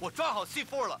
我抓好媳妇了。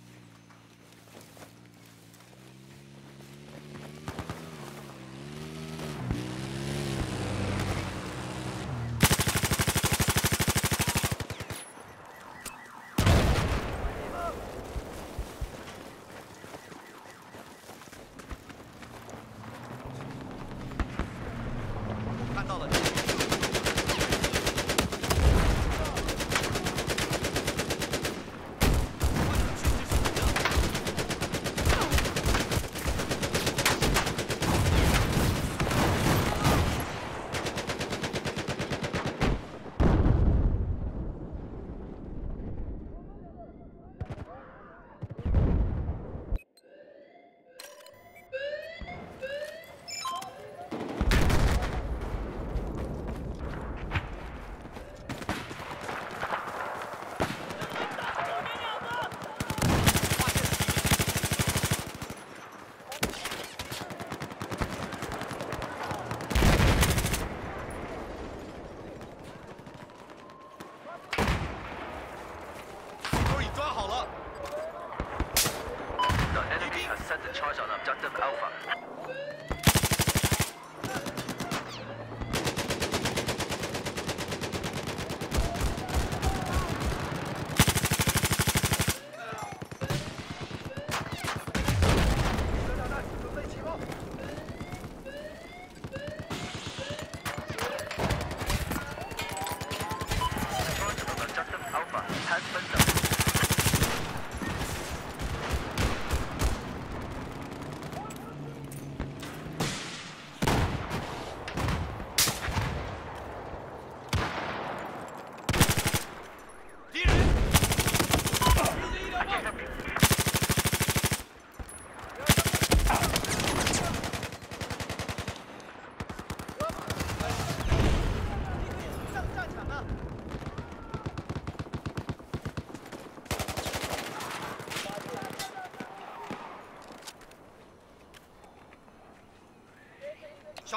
aufwachen.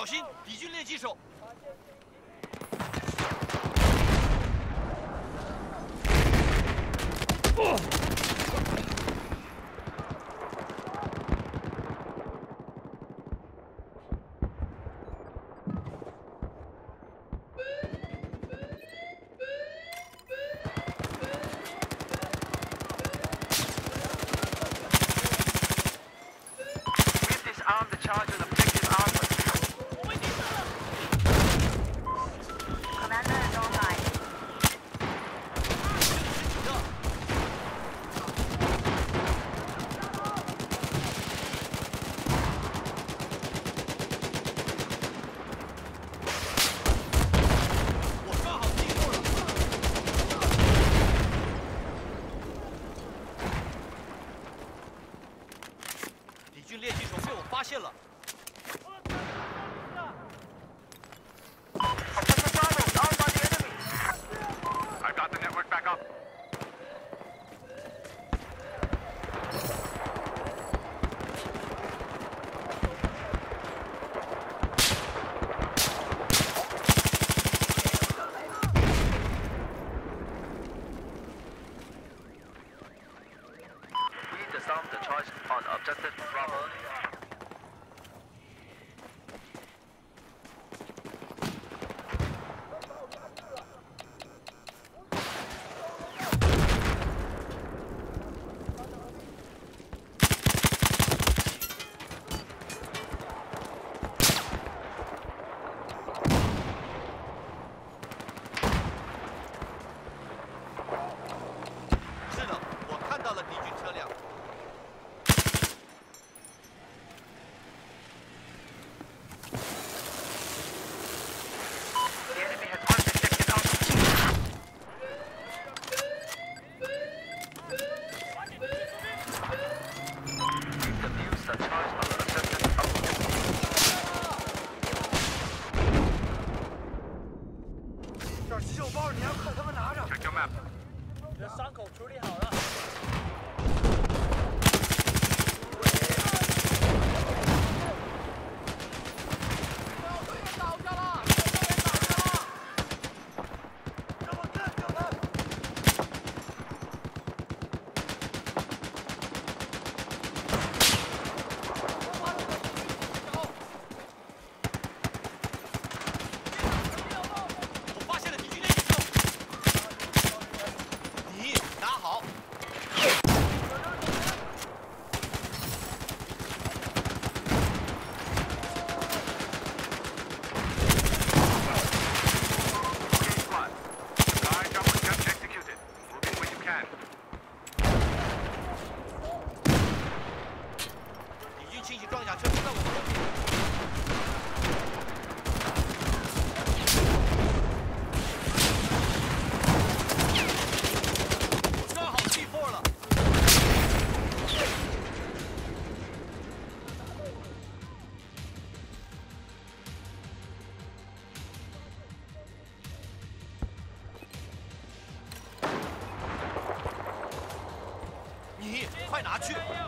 小心，敌军猎击手！charge 有被我发现了。on objective Bravo. 去。